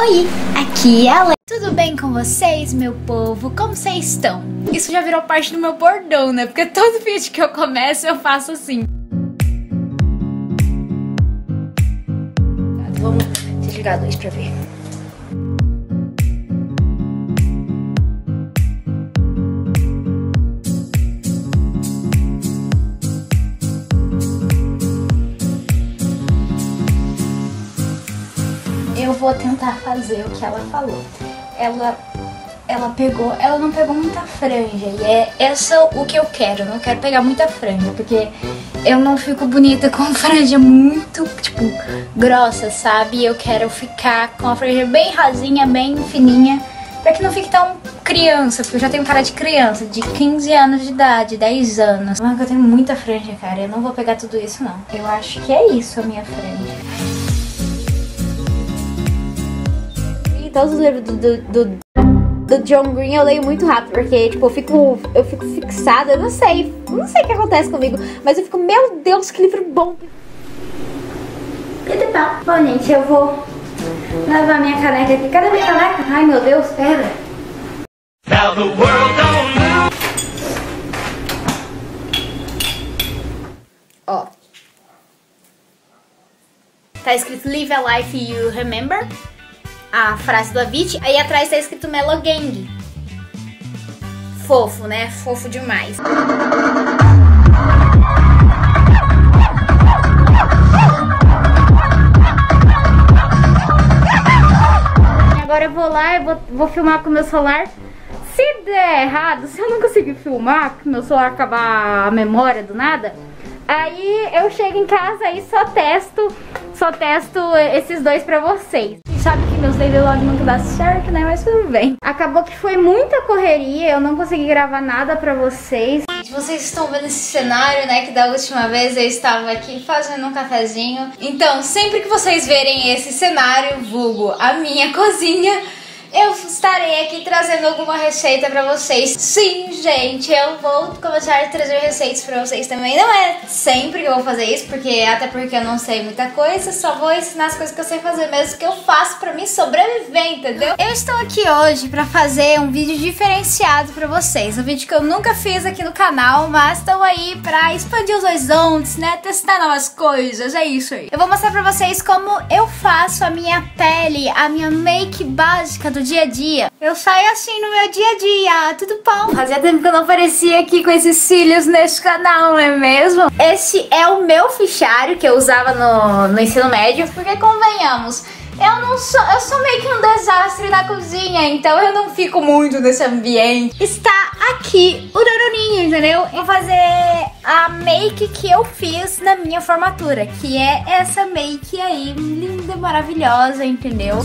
Oi, aqui é a Le... Tudo bem com vocês, meu povo? Como vocês estão? Isso já virou parte do meu bordão, né? Porque todo vídeo que eu começo eu faço assim. Vamos desligar a luz pra ver. Eu vou tentar fazer o que ela falou. Ela ela pegou, ela não pegou muita franja e é essa o que eu quero. Eu não quero pegar muita franja, porque eu não fico bonita com franja muito, tipo, grossa, sabe? Eu quero ficar com a franja bem rasinha, bem fininha, pra que não fique tão criança, porque eu já tenho cara de criança, de 15 anos de idade, 10 anos. Mas eu tenho muita franja, cara. Eu não vou pegar tudo isso, não. Eu acho que é isso a minha franja. Todos os livros do, do, do, do John Green eu leio muito rápido, porque, tipo, eu fico, eu fico fixada, eu não sei, não sei o que acontece comigo, mas eu fico, meu Deus, que livro bom. Pan. Bom, gente, eu vou levar minha caneca aqui. Cadê minha caneca? Ai, meu Deus, pera. Now the world don't move. Ó. Tá escrito Live a Life You Remember. A frase do Avicii. Aí atrás tá escrito Melogang. Fofo, né? Fofo demais. Agora eu vou lá e vou, vou filmar com o meu celular. Se der errado, se eu não conseguir filmar, que meu celular acabar a memória do nada, aí eu chego em casa e só testo, só testo esses dois pra vocês. E sabe que meus daily log nunca dá certo, né? Mas tudo bem. Acabou que foi muita correria, eu não consegui gravar nada pra vocês. Vocês estão vendo esse cenário, né? Que da última vez eu estava aqui fazendo um cafezinho. Então, sempre que vocês verem esse cenário, vulgo a minha cozinha, eu estarei aqui trazendo alguma receita pra vocês. Sim, gente, eu vou começar a trazer receitas pra vocês também. Não é sempre que eu vou fazer isso, porque até porque eu não sei muita coisa, só vou ensinar as coisas que eu sei fazer mesmo, que eu faço pra mim sobreviver, entendeu? Eu estou aqui hoje pra fazer um vídeo diferenciado pra vocês. Um vídeo que eu nunca fiz aqui no canal, mas estou aí pra expandir os horizontes, né? Testar novas coisas, é isso aí. Eu vou mostrar pra vocês como eu faço a minha pele, a minha make básica do dia a dia. Eu saio assim no meu dia a dia, tudo bom? Fazia tempo que eu não aparecia aqui com esses cílios nesse canal, não é mesmo? Esse é o meu fichário que eu usava no, no ensino médio, porque convenhamos, eu não sou, eu sou meio que um desastre na cozinha, então eu não fico muito nesse ambiente. Está aqui o Doroninho, entendeu? Eu vou fazer a make que eu fiz na minha formatura, que é essa make aí, linda, maravilhosa, entendeu?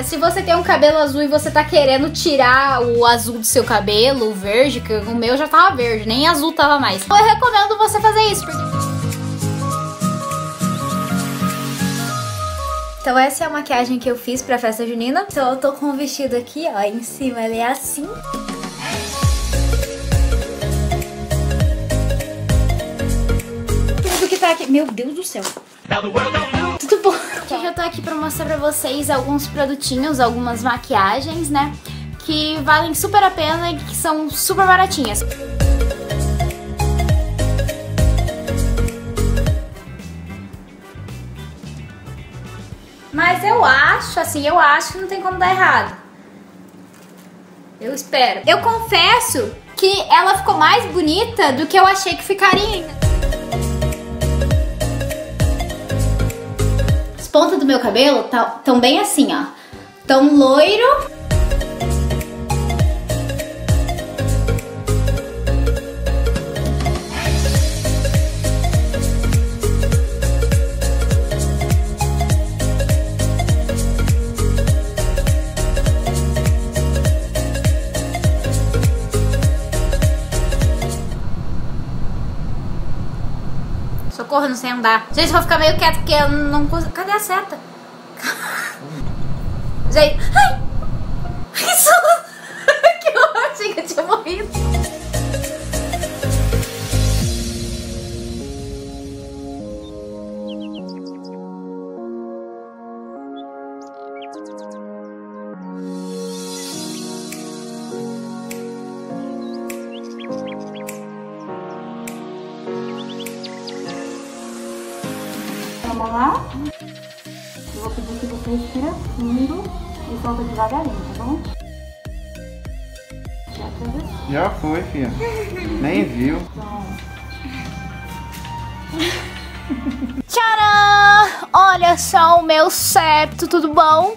Cara. Se você tem um cabelo azul e você tá querendo tirar o azul do seu cabelo, o verde, que o meu já tava verde, nem azul tava mais. Eu recomendo você fazer isso. Porque... Então essa é a maquiagem que eu fiz pra festa junina. Então eu tô com o vestido aqui, ó, em cima ele é assim. Meu Deus do céu. Tudo bom? Eu tô aqui pra mostrar pra vocês alguns produtinhos, algumas maquiagens, né? Que valem super a pena e que são super baratinhas. Mas eu acho, assim, eu acho que não tem como dar errado. Eu espero. Eu confesso que ela ficou mais bonita do que eu achei que ficaria. Pontas do meu cabelo estão bem assim, ó. Tão loiro. Não sei andar. Gente, eu vou ficar meio quieto porque eu não consigo. Cadê a seta? Gente. Ai! Solta devagarinho, tá bom? Já atravessou. Já foi, filha. Nem viu. Tcharam! Olha só o meu septo, tudo bom?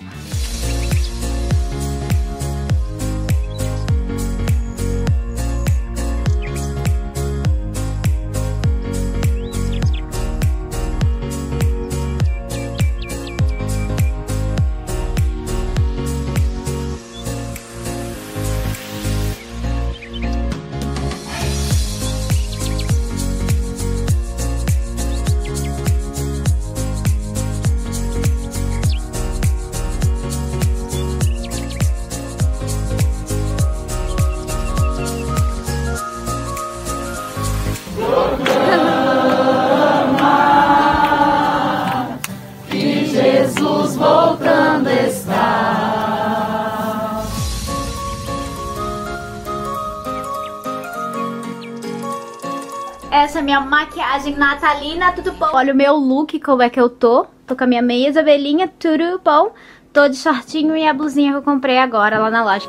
Minha maquiagem natalina, tudo bom? Olha o meu look, como é que eu tô. Tô com a minha meia Isabelinha, tudo bom? Tô de shortinho e a blusinha que eu comprei agora lá na loja.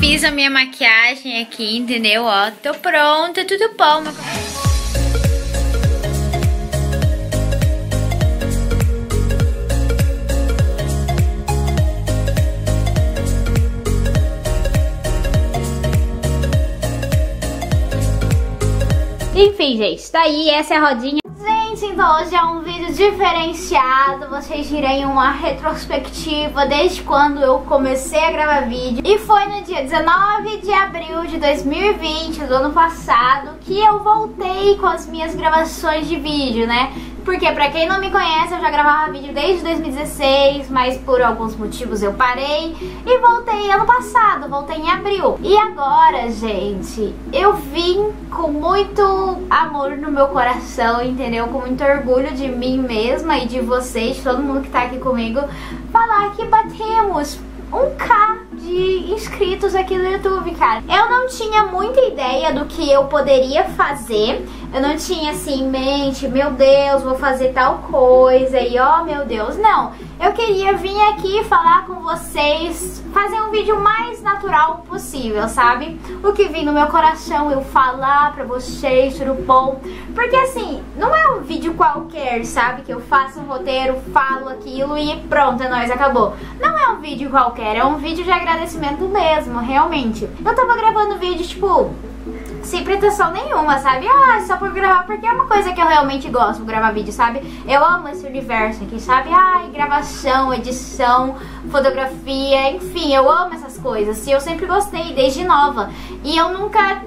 Fiz a minha maquiagem aqui, entendeu? Ó, tô pronta, tudo bom. Enfim, gente, tá aí, essa é a rodinha. Gente, então hoje é um vídeo diferenciado, vocês irem uma retrospectiva desde quando eu comecei a gravar vídeo. E foi no dia 19 de abril de 2020, do ano passado, que eu voltei com as minhas gravações de vídeo, né? Porque pra quem não me conhece, eu já gravava vídeo desde 2016, mas por alguns motivos eu parei e voltei ano passado, voltei em abril. E agora, gente, eu vim com muito amor no meu coração, entendeu? Com muito orgulho de mim mesma e de vocês, de todo mundo que tá aqui comigo, falar que batemos um K de inscritos aqui no YouTube, cara. Eu não tinha muita ideia do que eu poderia fazer. Eu não tinha assim em mente, meu Deus, vou fazer tal coisa e ó, oh, meu Deus, não. Eu queria vir aqui falar com vocês, fazer um vídeo mais natural possível, sabe? O que vem no meu coração eu falar pra vocês, tudo bom? Porque assim, não é um vídeo qualquer, sabe? Que eu faço um roteiro, falo aquilo e pronto, é nóis, acabou. Não é um vídeo qualquer, é um vídeo de agradecimento mesmo, realmente. Eu tava gravando vídeo, tipo, sem pretensão nenhuma, sabe? Ah, só por gravar, porque é uma coisa que eu realmente gosto, gravar vídeo, sabe? Eu amo esse universo aqui, sabe? Ai, gravação, edição, fotografia, enfim, eu amo essas coisas. E eu sempre gostei, desde nova. E eu nunca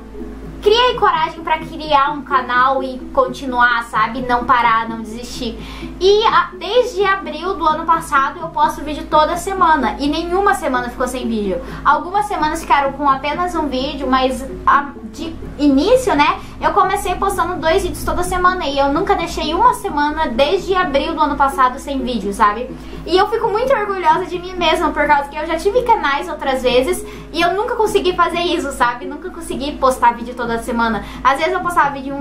criei coragem pra criar um canal e continuar, sabe? Não parar, não desistir. E a, desde abril do ano passado eu posto vídeo toda semana e nenhuma semana ficou sem vídeo. Algumas semanas ficaram com apenas um vídeo, mas a, de início, né, eu comecei postando dois vídeos toda semana e eu nunca deixei uma semana desde abril do ano passado sem vídeo, sabe? E eu fico muito orgulhosa de mim mesma por causa que eu já tive canais outras vezes e eu nunca consegui fazer isso, sabe? Nunca consegui postar vídeo toda semana. Às vezes eu postava vídeo,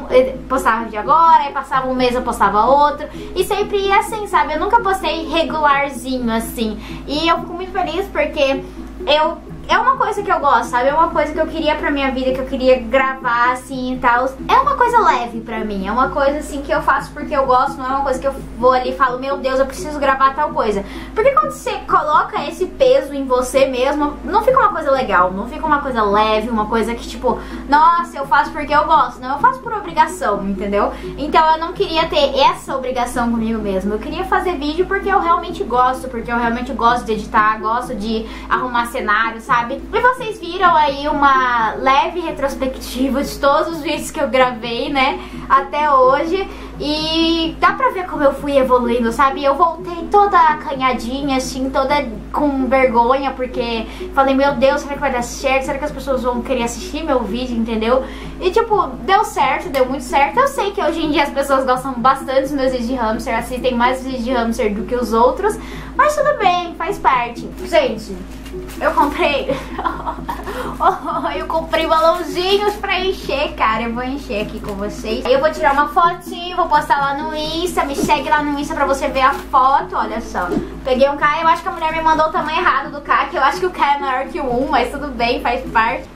postava vídeo agora, aí passava um mês eu postava outro e sempre ia assim, sabe? Eu nunca postei regularzinho assim. E eu fico muito feliz porque eu é uma coisa que eu gosto, sabe? É uma coisa que eu queria pra minha vida, que eu queria gravar assim e tal. É uma coisa leve pra mim, é uma coisa assim que eu faço porque eu gosto, não é uma coisa que eu vou ali e falo, meu Deus, eu preciso gravar tal coisa. Porque quando você coloca esse peso em você mesmo, não fica uma coisa legal, não fica uma coisa leve, uma coisa que tipo, nossa, eu faço porque eu gosto. Não, eu faço por obrigação, entendeu? Então eu não queria ter essa obrigação comigo mesmo. Eu queria fazer vídeo porque eu realmente gosto, porque eu realmente gosto de editar, gosto de arrumar cenário, sabe? E vocês viram aí uma leve retrospectiva de todos os vídeos que eu gravei, né? Até hoje. E dá pra ver como eu fui evoluindo, sabe? Eu voltei toda acanhadinha, assim, toda com vergonha, porque falei, meu Deus, será que vai dar certo? Será que as pessoas vão querer assistir meu vídeo, entendeu? E tipo, deu certo, deu muito certo. Eu sei que hoje em dia as pessoas gostam bastante dos meus vídeos de hamster, assistem mais vídeos de hamster do que os outros, mas tudo bem, faz parte. Gente, eu comprei. eu comprei balãozinhos pra encher, cara. Eu vou encher aqui com vocês. Aí eu vou tirar uma fotinho, vou postar lá no Insta. Me segue lá no Insta pra você ver a foto. Olha só. Peguei um K, eu acho que a mulher me mandou o tamanho errado do K, que eu acho que o K é maior que o 1, mas tudo bem, faz parte.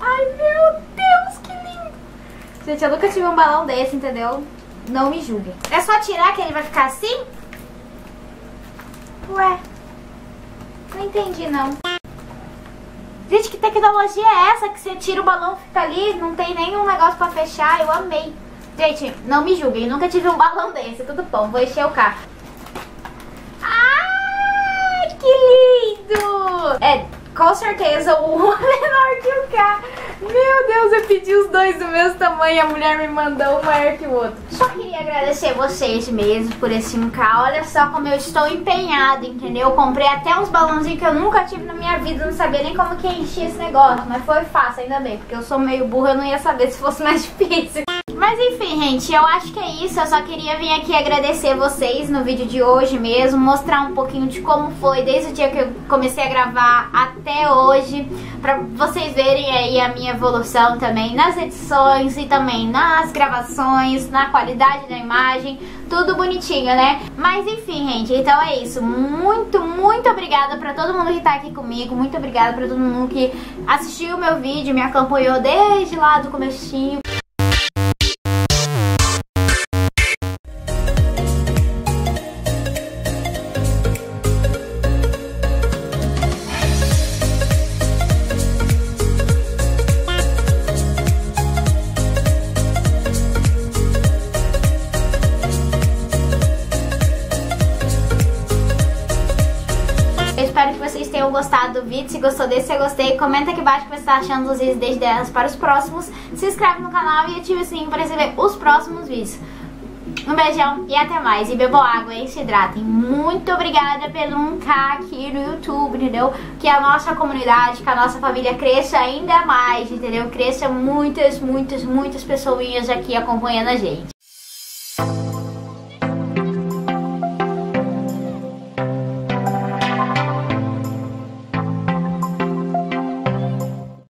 Ai, meu Deus, que lindo! Gente, eu nunca tive um balão desse, entendeu? Não me julguem. É só tirar que ele vai ficar assim? Ué. Não entendi, não. Gente, que tecnologia é essa? Que você tira o balão fica ali, não tem nenhum negócio pra fechar. Eu amei. Gente, não me julguem. Nunca tive um balão desse. Tudo bom, vou encher o carro. Ai, que lindo! É, com certeza o menor que o K. Meu Deus, eu pedi os dois do mesmo tamanho e a mulher me mandou um maior que o outro. Só queria agradecer vocês mesmo por esse 1K. Olha só como eu estou empenhada, entendeu? Eu comprei até uns balãozinhos que eu nunca tive na minha vida. Não sabia nem como que enchia esse negócio. Mas foi fácil, ainda bem. Porque eu sou meio burra, eu não ia saber se fosse mais difícil. Mas enfim, gente, eu acho que é isso. Eu só queria vir aqui agradecer vocês no vídeo de hoje mesmo, mostrar um pouquinho de como foi desde o dia que eu comecei a gravar até hoje, pra vocês verem aí a minha evolução também nas edições e também nas gravações, na qualidade da imagem, tudo bonitinho, né? Mas enfim, gente, então é isso. Muito, muito obrigada pra todo mundo que tá aqui comigo, muito obrigada pra todo mundo que assistiu o meu vídeo, me acompanhou desde lá do comecinho. Gostado do vídeo. Se gostou desse, se gostei, comenta aqui embaixo o que você está achando dos vídeos desde elas para os próximos. Se inscreve no canal e ative o sininho para receber os próximos vídeos. Um beijão e até mais. E bebam água e se hidratem. Muito obrigada pelo 1K aqui no YouTube, entendeu? Que a nossa comunidade, que a nossa família cresça ainda mais, entendeu? Cresça muitas, muitas, muitas pessoinhas aqui acompanhando a gente.